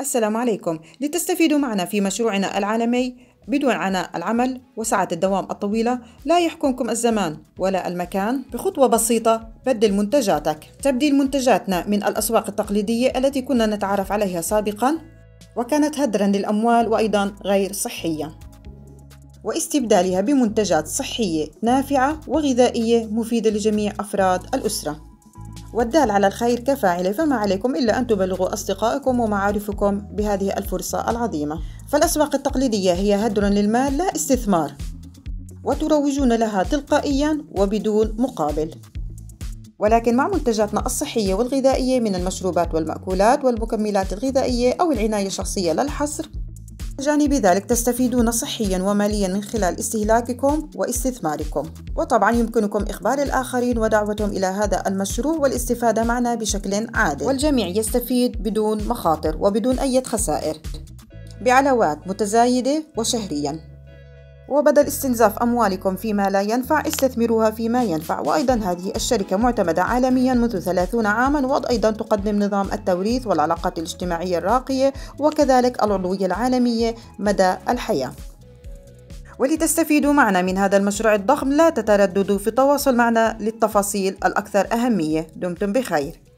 السلام عليكم. لتستفيدوا معنا في مشروعنا العالمي بدون عناء العمل وسعة الدوام الطويلة لا يحكمكم الزمان ولا المكان. بخطوة بسيطة بدل منتجاتك. تبديل منتجاتنا من الأسواق التقليدية التي كنا نتعرف عليها سابقا وكانت هدرا للأموال وأيضا غير صحية. واستبدالها بمنتجات صحية نافعة وغذائية مفيدة لجميع أفراد الأسرة. والدال على الخير كفاعله فما عليكم إلا أن تبلغوا أصدقائكم ومعارفكم بهذه الفرصة العظيمة. فالأسواق التقليدية هي هدر للمال لا استثمار. وتروجون لها تلقائيا وبدون مقابل. ولكن مع منتجاتنا الصحية والغذائية من المشروبات والمأكولات والمكملات الغذائية أو العناية الشخصية للحصر جانب ذلك تستفيدون صحيا وماليا من خلال استهلاككم واستثماركم. وطبعا يمكنكم إخبار الآخرين ودعوتهم إلى هذا المشروع والاستفادة معنا بشكل عادل. والجميع يستفيد بدون مخاطر وبدون أي خسائر. بعلاوات متزايدة وشهريا. وبدل استنزاف أموالكم فيما لا ينفع استثمروها فيما ينفع. وأيضا هذه الشركة معتمدة عالميا منذ 30 عاما وأيضا تقدم نظام التوريث والعلاقات الاجتماعية الراقية وكذلك العضوية العالمية مدى الحياة. ولتستفيدوا معنا من هذا المشروع الضخم لا تترددوا في التواصل معنا للتفاصيل الأكثر أهمية. دمتم بخير.